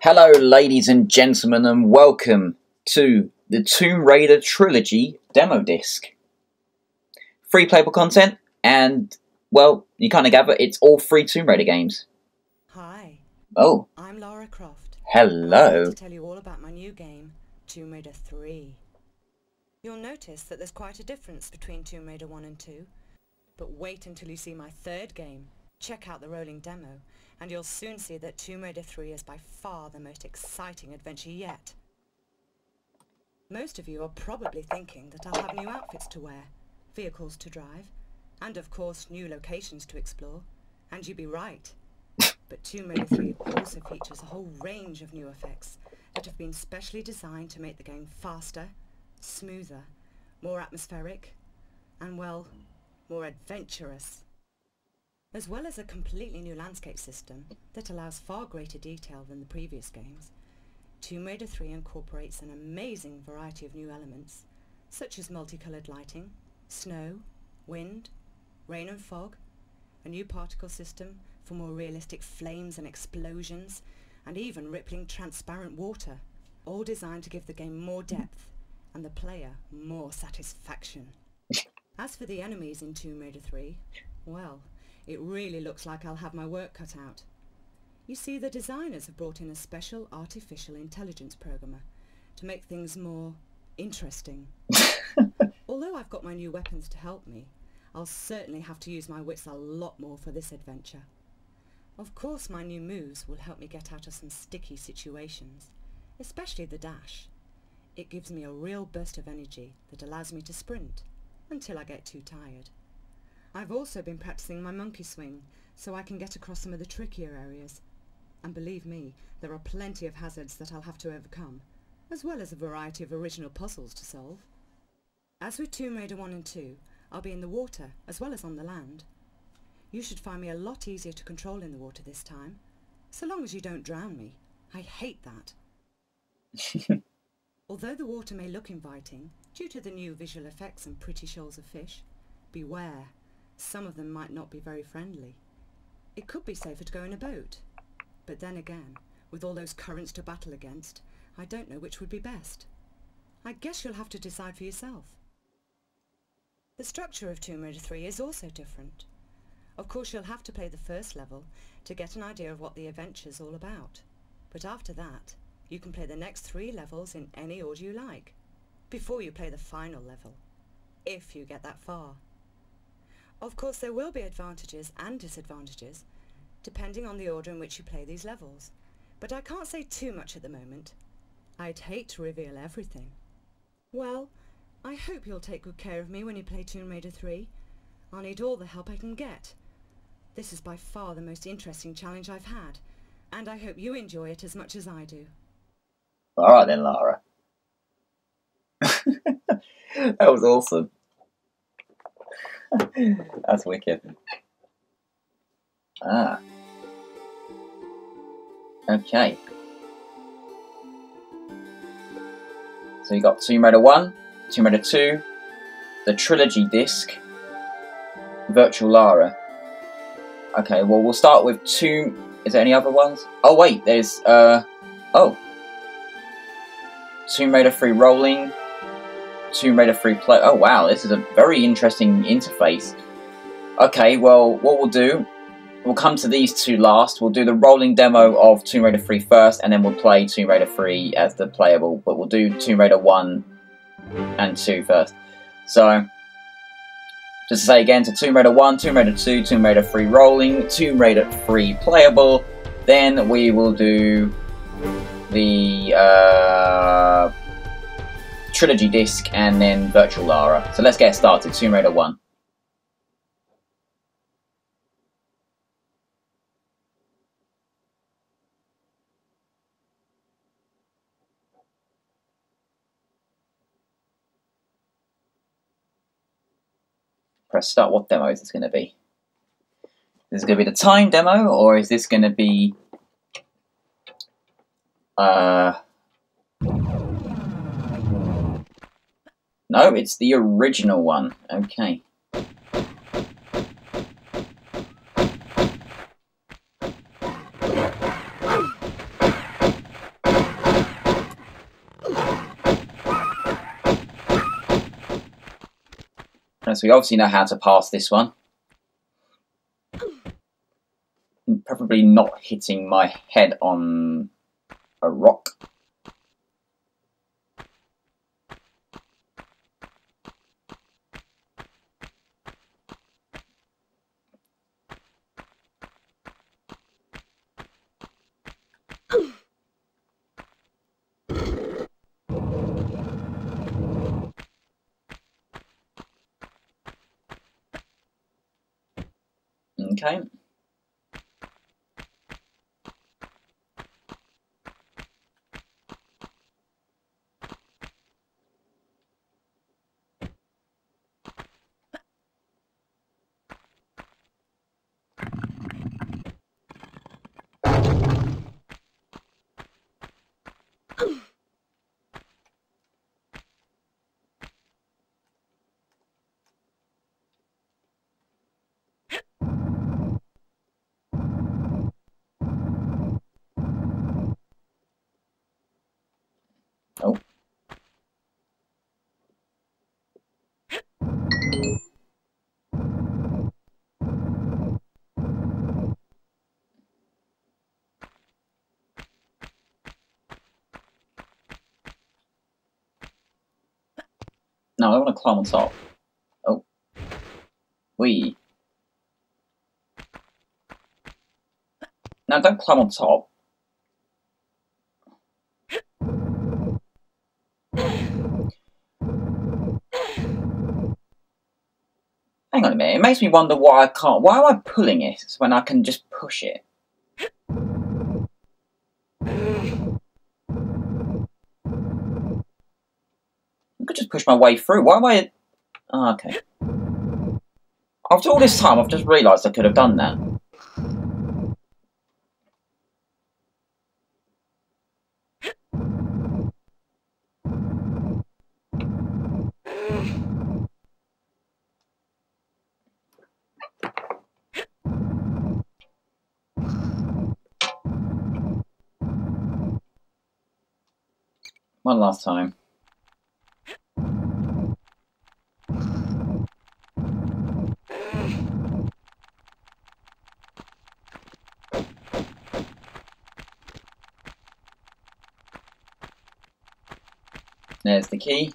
Hello, ladies and gentlemen, and welcome to the Tomb Raider Trilogy demo disc. Free playable content, and, well, you kind of gather it's all free Tomb Raider games. Hi, Oh, I'm Lara Croft. hello. To tell you all about my new game, Tomb Raider 3. You'll notice that there's quite a difference between Tomb Raider 1 and 2. But wait until you see my third game. Check out the rolling demo, and you'll soon see that Tomb Raider 3 is by far the most exciting adventure yet. Most of you are probably thinking that I'll have new outfits to wear, vehicles to drive, and of course new locations to explore. And you'd be right. But Tomb Raider 3 also features a whole range of new effects that have been specially designed to make the game faster, smoother, more atmospheric, and well, more adventurous. As well as a completely new landscape system that allows far greater detail than the previous games, Tomb Raider 3 incorporates an amazing variety of new elements, such as multicolored lighting, snow, wind, rain and fog, a new particle system for more realistic flames and explosions, and even rippling transparent water, all designed to give the game more depth and the player more satisfaction. As for the enemies in Tomb Raider 3, well, it really looks like I'll have my work cut out. You see, the designers have brought in a special artificial intelligence programmer to make things more interesting. Although I've got my new weapons to help me, I'll certainly have to use my wits a lot more for this adventure. Of course, my new moves will help me get out of some sticky situations, especially the dash. It gives me a real burst of energy that allows me to sprint until I get too tired. I've also been practicing my monkey swing so I can get across some of the trickier areas. And believe me, there are plenty of hazards that I'll have to overcome, as well as a variety of original puzzles to solve. As with Tomb Raider 1 and 2, I'll be in the water as well as on the land. You should find me a lot easier to control in the water this time, so long as you don't drown me. I hate that. Although the water may look inviting, due to the new visual effects and pretty shoals of fish, beware, some of them might not be very friendly. It could be safer to go in a boat, but then again, with all those currents to battle against, I don't know which would be best. I guess you'll have to decide for yourself. The structure of Tomb Raider 3 is also different. Of course you'll have to play the first level to get an idea of what the adventure's all about. But after that, you can play the next three levels in any order you like, before you play the final level, if you get that far. Of course there will be advantages and disadvantages, depending on the order in which you play these levels, but I can't say too much at the moment. I'd hate to reveal everything. Well, I hope you'll take good care of me when you play Tomb Raider 3. I'll need all the help I can get. This is by far the most interesting challenge I've had, and I hope you enjoy it as much as I do. Alright then, Lara. that was awesome. That's wicked. Ah. Okay. So you got Tomb Raider 1, Tomb Raider 2, the Trilogy disc, Virtual Lara. Okay, well we'll start with two. Is there any other ones? Oh wait, there's uh oh. Tomb Raider 3 Rolling, Tomb Raider 3 Play. Oh wow, this is a very interesting interface. Okay, well, what we'll do, we'll come to these two last. We'll do the rolling demo of Tomb Raider 3 first, and then we'll play Tomb Raider 3 as the playable, but we'll do Tomb Raider 1 and 2 first. So, just to say again, to Tomb Raider 1, Tomb Raider 2, Tomb Raider 3 rolling, Tomb Raider 3 playable, then we will do the uh, trilogy disc and then Virtual Lara. So let's get started. Tomb Raider 1. Press start. What demo is this going to be? Is this going to be the time demo or is this going to be uh, No, it's the original one. Okay. So we obviously know how to pass this one. Probably not hitting my head on a rock. Okay. Oh. No, I want to climb on top. Oh. We. No, don't climb on top. Hang on a minute, it makes me wonder why I can't. Why am I pulling it when I can just push it? I could just push my way through. Why am I. Oh, okay. After all this time, I've just realised I could have done that. One last time. There's the key.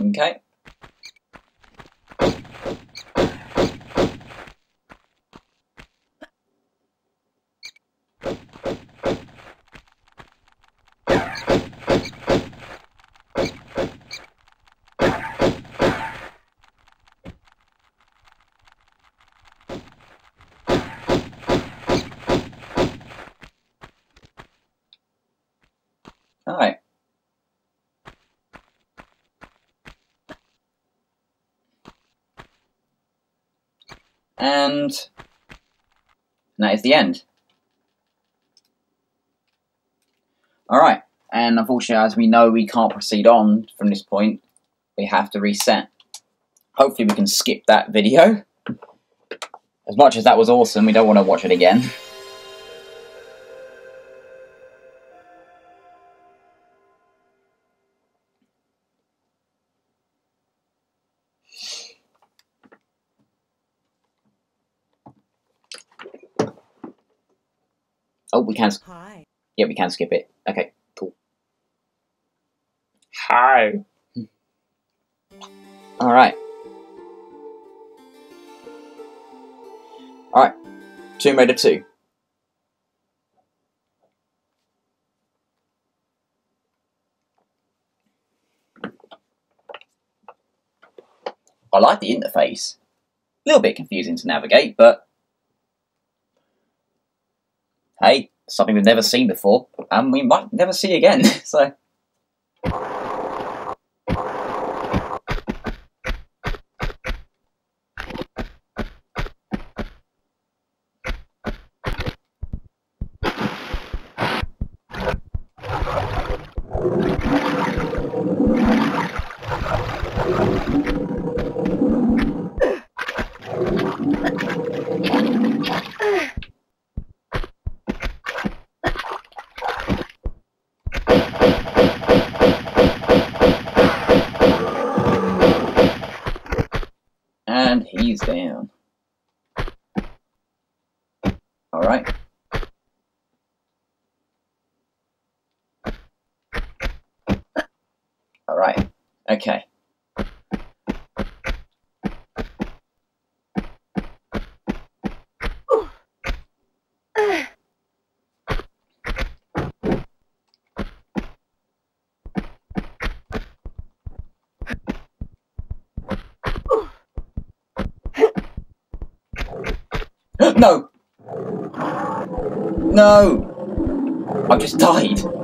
Okay. Alright. And that is the end. Alright, and unfortunately, as we know, we can't proceed on from this point. We have to reset. Hopefully, we can skip that video. As much as that was awesome, we don't want to watch it again. We can. Hi. Yeah, we can skip it. Okay, cool. Hi. Hmm. All right. All right. Tomb Raider two. I like the interface. A little bit confusing to navigate, but hey, something we've never seen before, and we might never see again. so, down. Alright. Alright. Okay. no! No! I've just died.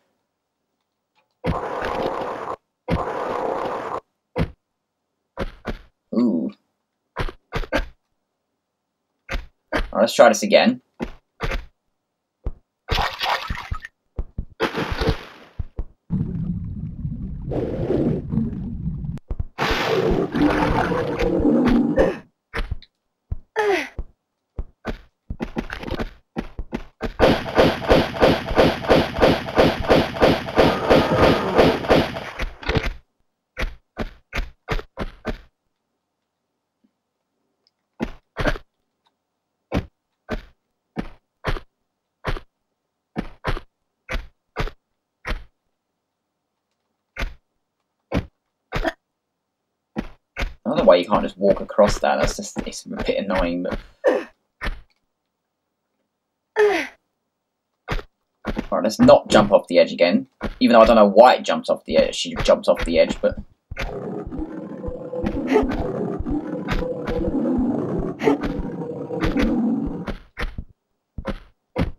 Ooh. Let's try this again. You can't just walk across that. That's just it's a bit annoying, but. Alright, let's not jump off the edge again. Even though I don't know why it jumps off the edge. She jumps off the edge, but.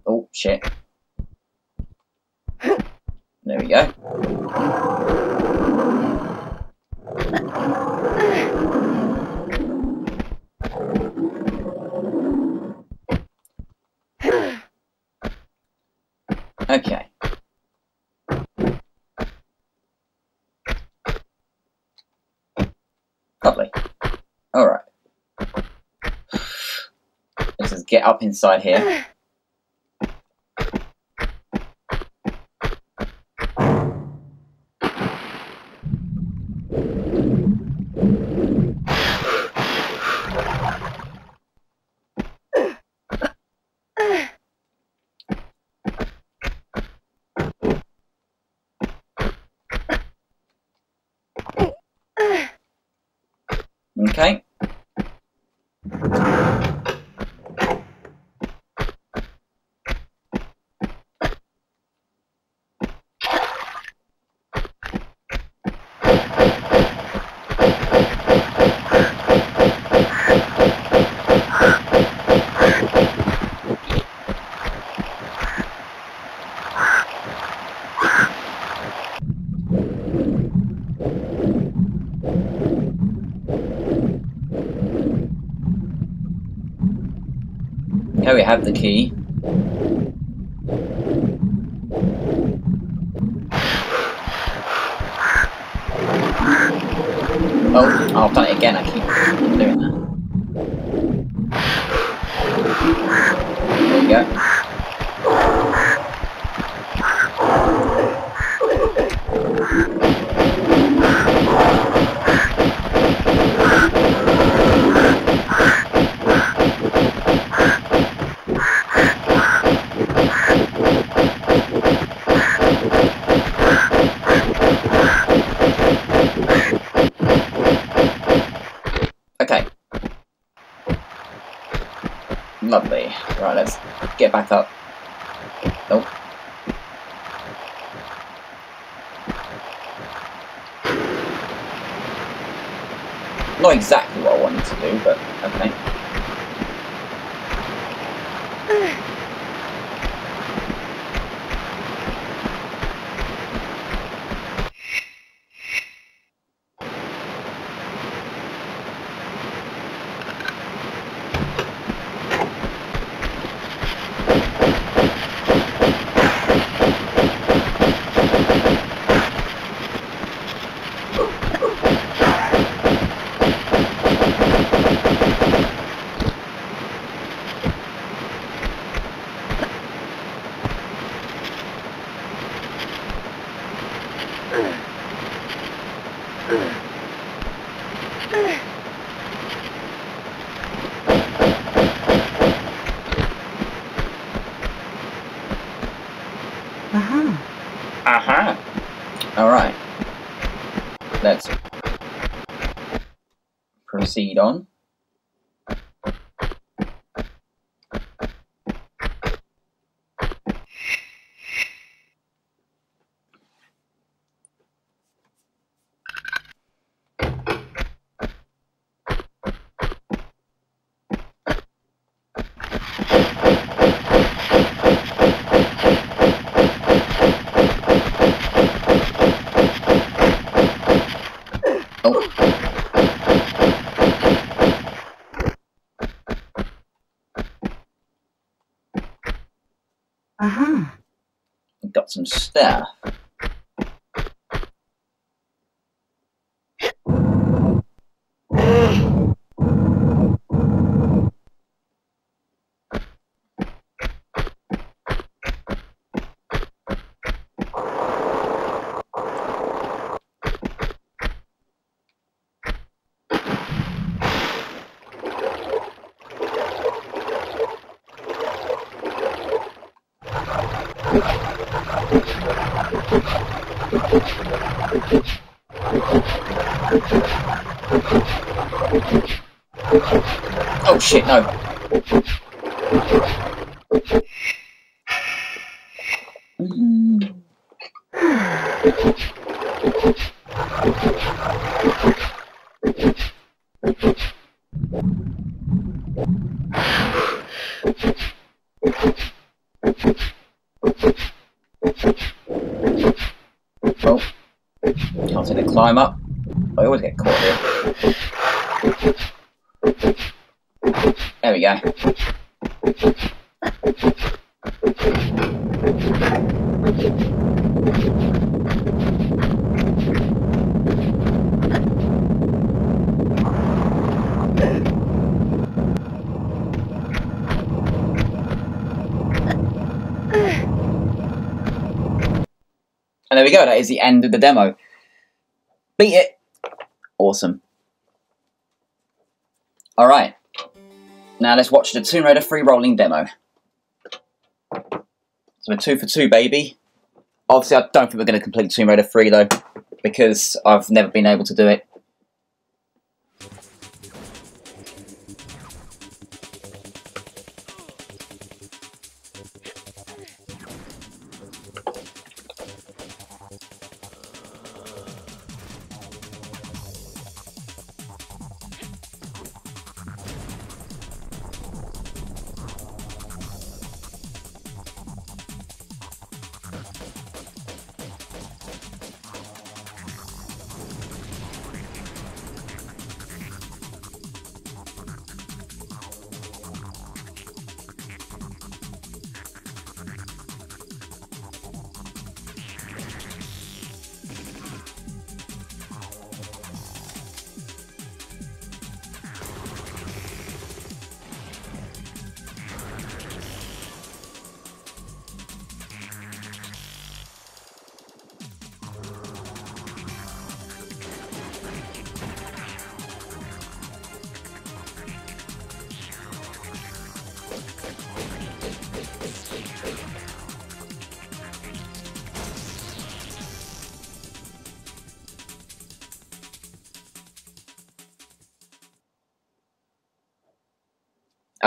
Oh, shit. There we go. Okay. Lovely. Alright. Let's just get up inside here. Okay. Okay, we have the key. Oh, oh, I've done it again. I keep doing that. There you go. Okay. Lovely. Right, let's get back up. Nope. Not exactly what I wanted to do, but okay. Proceed on. Uh-huh. Got Can't see the climb up. I always get caught here. There we go. And there we go, that is the end of the demo. Beat it! Awesome. Alright. Now let's watch the Tomb Raider free rolling demo. So we're two for two, baby. Obviously, I don't think we're going to complete Tomb Raider 3 though, because I've never been able to do it.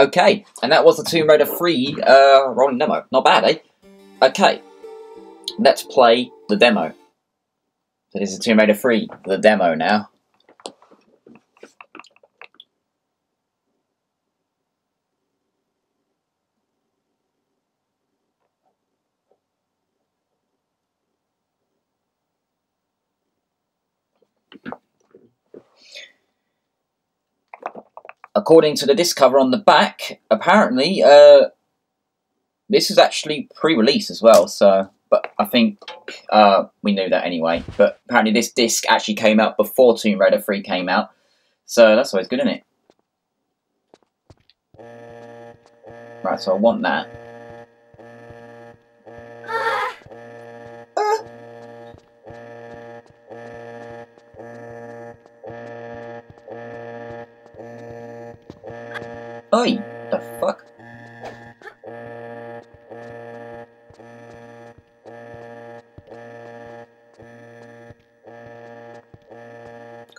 Okay, and that was the Tomb Raider 3 uh, rolling demo. Not bad, eh? Okay, let's play the demo. So this is Tomb Raider 3, the demo now. According to the disc cover on the back, apparently uh, this is actually pre-release as well. So, but I think uh, we knew that anyway. But apparently this disc actually came out before Tomb Raider 3 came out. So that's always good, isn't it? Right, so I want that.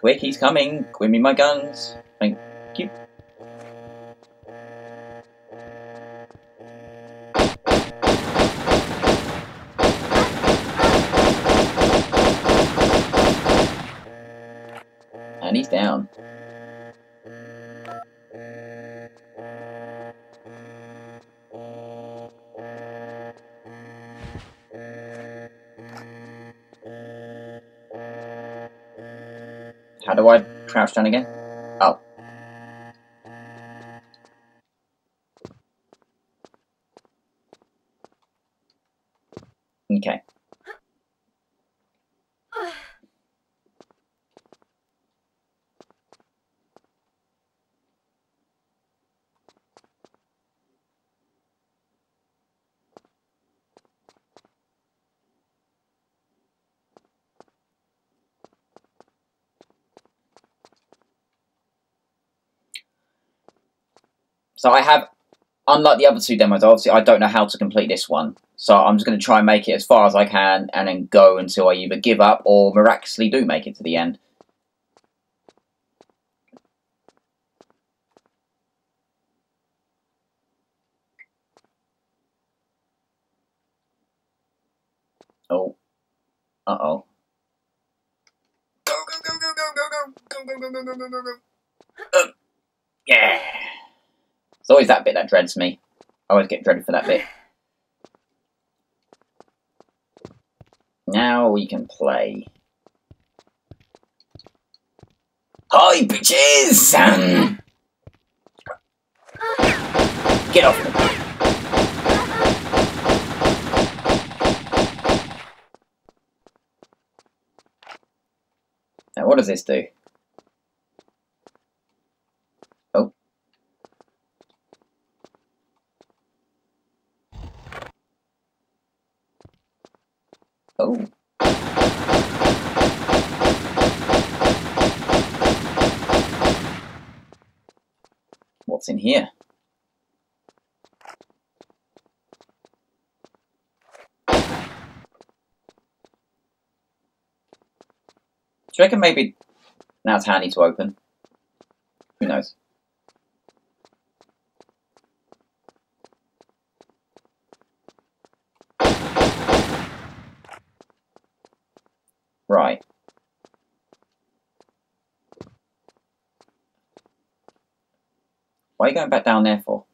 Quick, he's coming. Give me my guns. How do I crouch down again? Oh. Okay. So I have, unlike the other two demos, obviously I don't know how to complete this one. So I'm just going to try and make it as far as I can and then go until I either give up or miraculously do make it to the end. Dreads me. I always get dreaded for that bit. Now we can play. Hi, bitches! Um, get off me. Now, what does this do? Oh. Oh. What's in here? Do you reckon maybe now it's handy to open? Who knows? Right. Why are you going back down there for?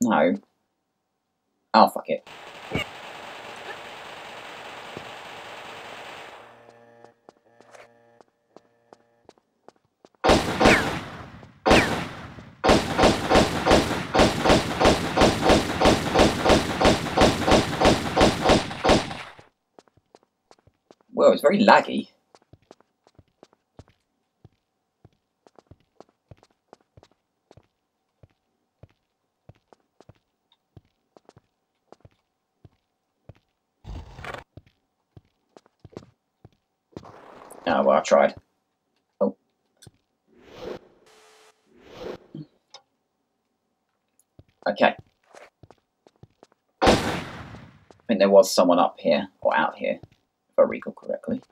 No. Oh, fuck it. Well, it's very laggy. Oh, well, I tried. Oh. Okay. I think there was someone up here, or out here, I correctly.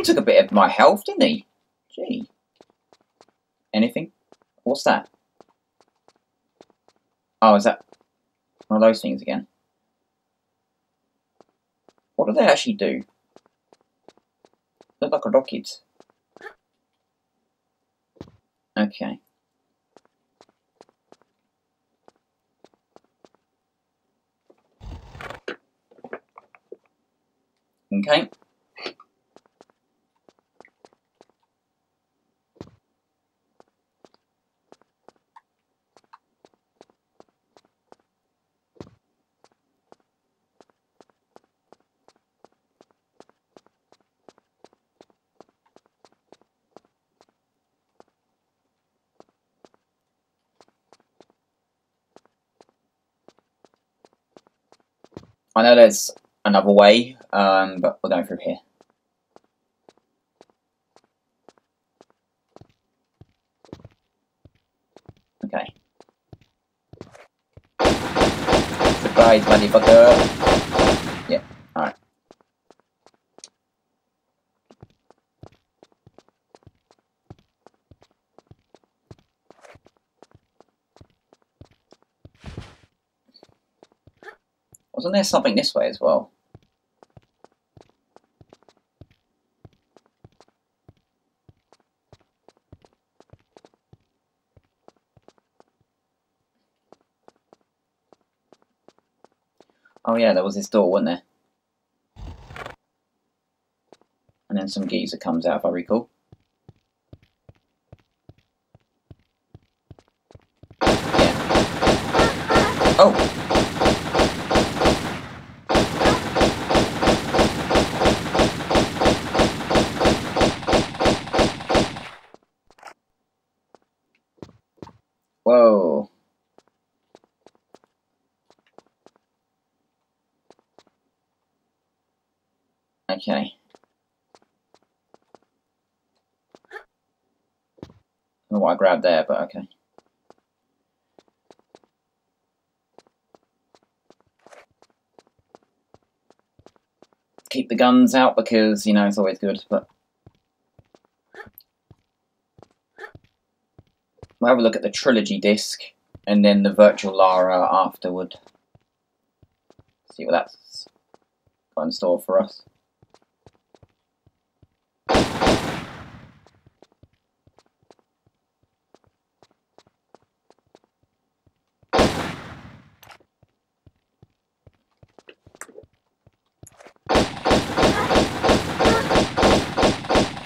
He took a bit of my health, didn't he? Gee. Anything? What's that? Oh, is that one of those things again? What do they actually do? Look like a rocket. Okay. Okay. I know there's another way, um, but we're going through here. Okay. Surprise, motherfucker! Wasn't there something this way as well? Oh yeah, there was this door, wasn't there? And then some geezer comes out, if I recall. Oh! Okay. I don't know what I grabbed there, but okay. Keep the guns out because, you know, it's always good, but... We'll have a look at the trilogy disc, and then the virtual Lara afterward. See what that's got in store for us.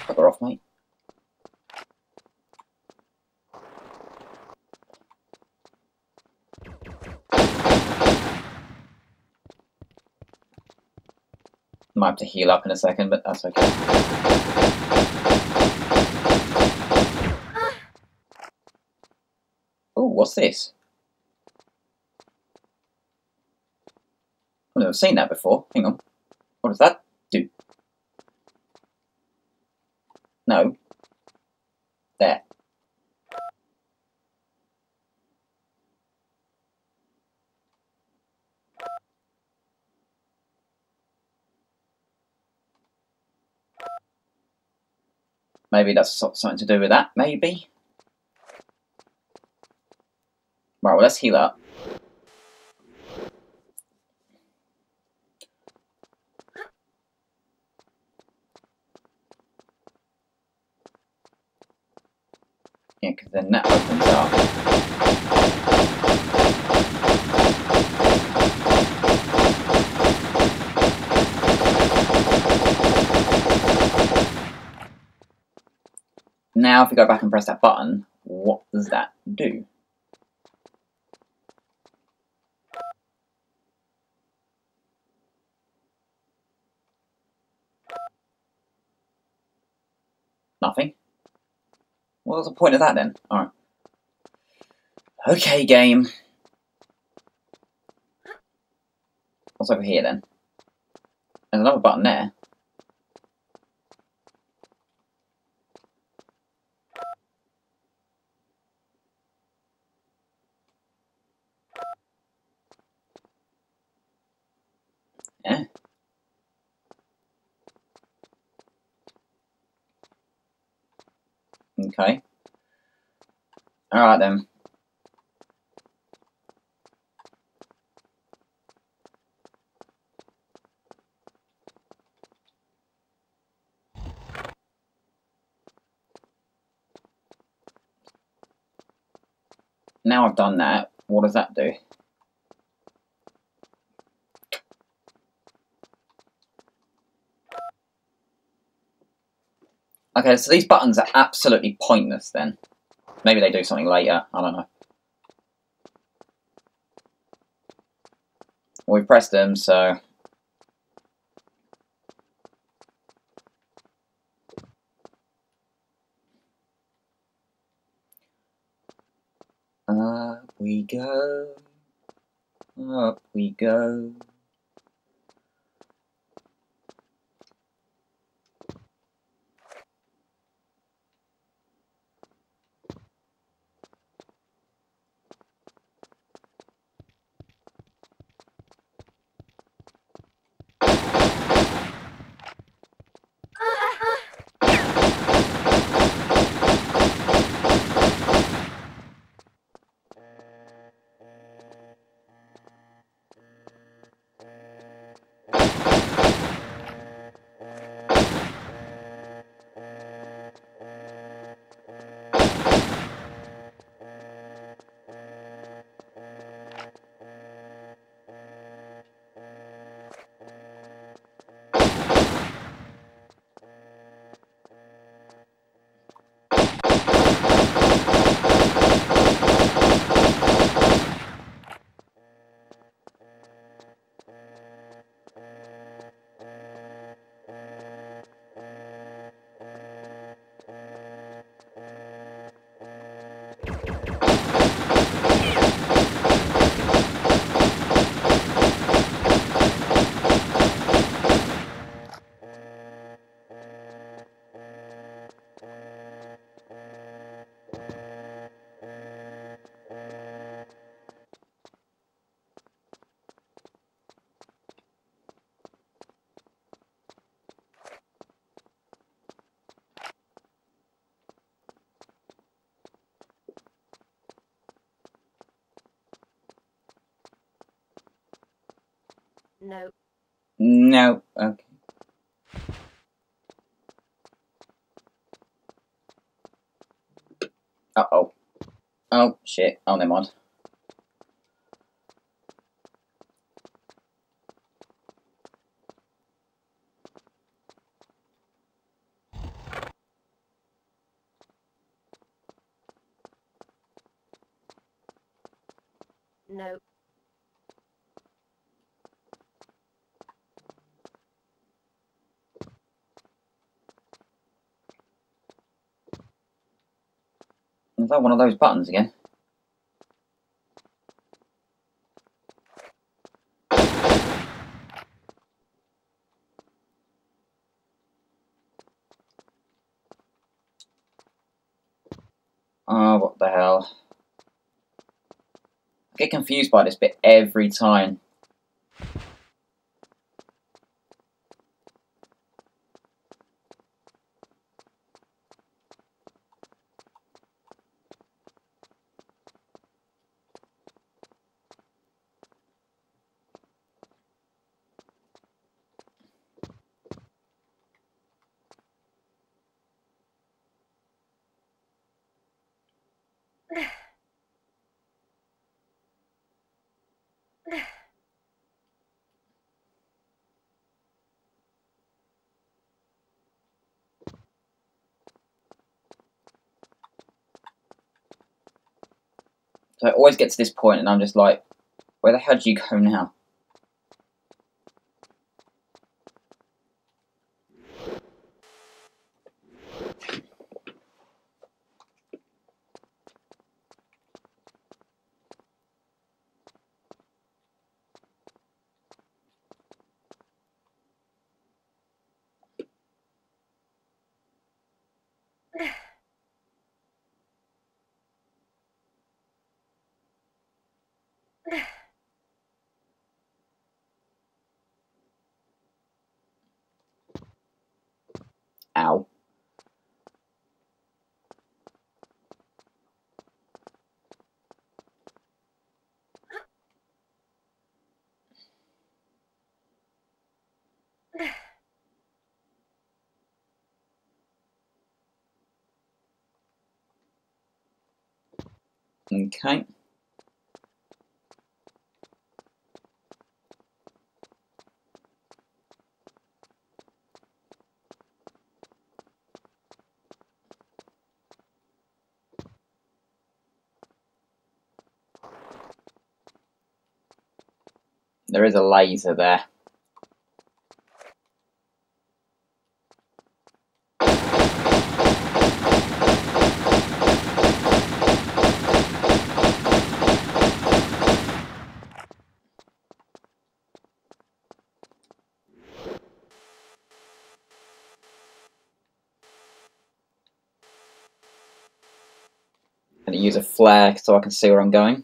Bugger off, mate. Might have to heal up in a second, but that's okay. Oh, what's this? I've never seen that before. Hang on. What does that do? No. There. Maybe that's something to do with that, maybe? Right, well, let's heal up. Yeah, because then that opens up. Now, if we go back and press that button, what does that do? Nothing. What was the point of that then? Alright. Okay, game. What's over here then? There's another button there. Yeah. Okay. Alright then. Now I've done that, what does that do? Okay, so these buttons are absolutely pointless then. Maybe they do something later, I don't know. Well, we pressed them, so... Up we go, up we go. No. Okay. Uh oh. Oh shit. Oh, never mind. That one of those buttons again? Oh, what the hell. I get confused by this bit every time. So I always get to this point and I'm just like, where the hell do you go now? Okay. There is a laser there. Flare so I can see where I'm going.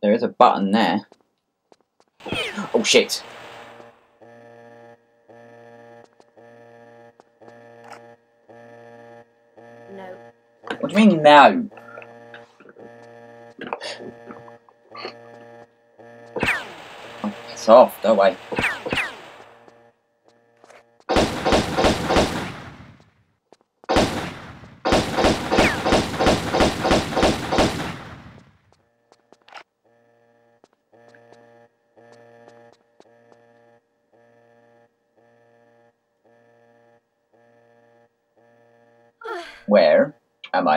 There is a button there. Oh shit. No. What do you mean no? Oh, piss off, go away.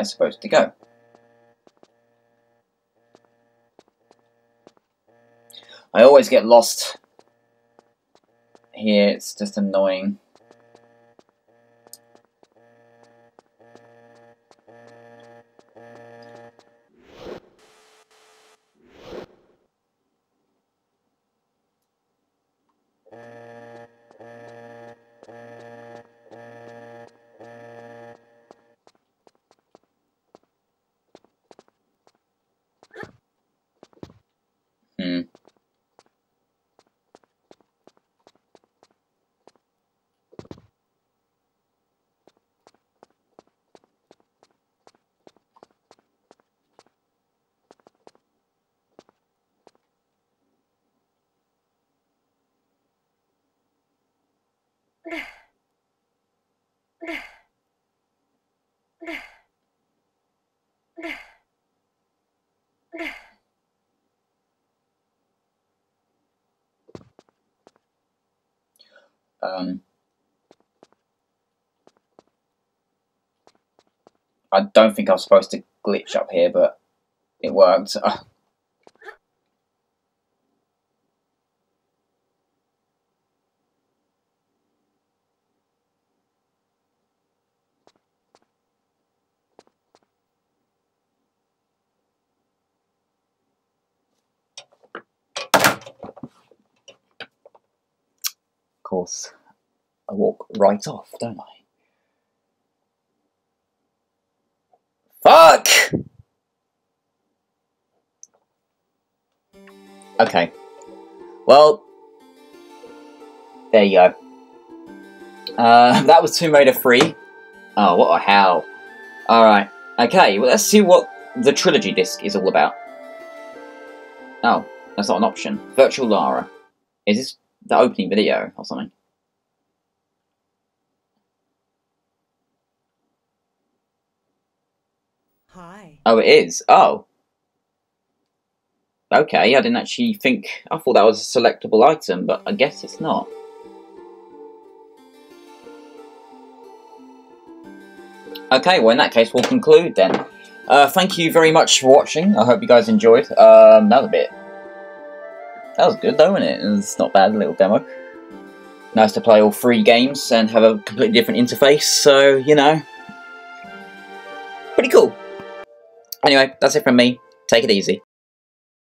is supposed to go. I always get lost here, it's just annoying. Um, I don't think I was supposed to glitch up here, but it worked. Course, I walk right off, don't I? Fuck! Okay. Well, there you go. Uh, that was Tomb Raider 3. Oh, what a hell. Alright. Okay, well, let's see what the trilogy disc is all about. Oh, that's not an option. Virtual Lara. Is this the opening video or something? Oh, it is. Oh. Okay, I didn't actually think. I thought that was a selectable item, but I guess it's not. Okay, well, in that case, we'll conclude then. Uh, thank you very much for watching. I hope you guys enjoyed. Um, that was a bit. That was good, though, wasn't it? It was not bad, A little demo. Nice to play all three games and have a completely different interface, so, you know. Pretty cool. Anyway, that's it from me. Take it easy.